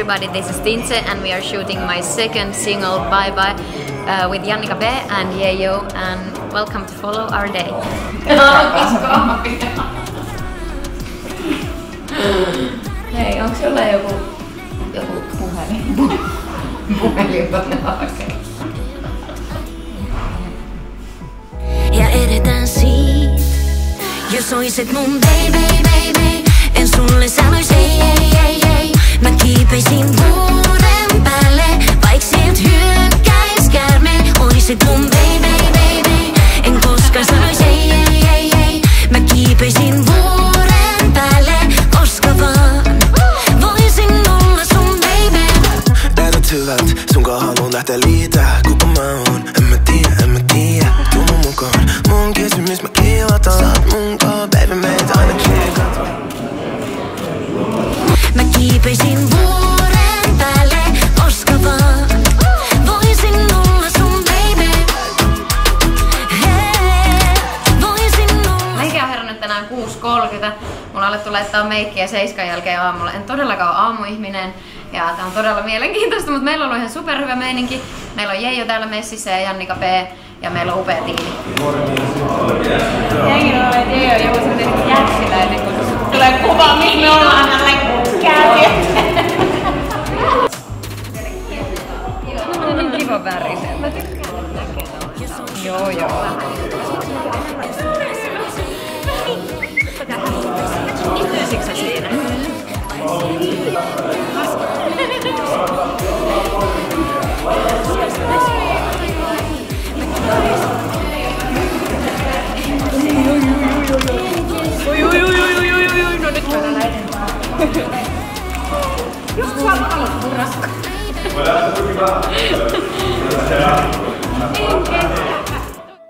everybody, this is Tintse and we are shooting my second single Bye Bye uh, with Jannika B and Yeyo and welcome to follow our day. Hei, onko sulla joku, joku puhelin? Puhelin tonne hakee. Ja edetään siitä. Jos oisit mun baby, baby, en sulle sanois ei, ei, ei, ei. Mä kiipeisin vuoden päälle, vaik sielt hyökkäis käärme. Oisit mun baby, baby, en koskaan sanois ei, ei, ei, ei. Mä kiipeisin vuoden päälle, koska vaan voisin olla sun baby. Näytät hyvät, sunkaan haluun lähteä liitää Kuka mä oon, en mä tiedä, en mä tiedä 6.30. Mulla alettu laittaa meikkiä seiskan jälkeen aamulla. En todellakaan ole aamuihminen. Ja tää on todella mielenkiintoista, mutta meillä on ollut ihan superhyvä meininki. Meillä on Jeijo täällä messissä ja Jannika P. Ja meillä on upea tiimi. Jengi on, että On niin kiva värisen. Mä tykkään Joo joo. Istyisikö sä siinä? Oi, oi, oi, oi, oi, oi, oi, no nyt mä Voilà, c'est toi qui parles.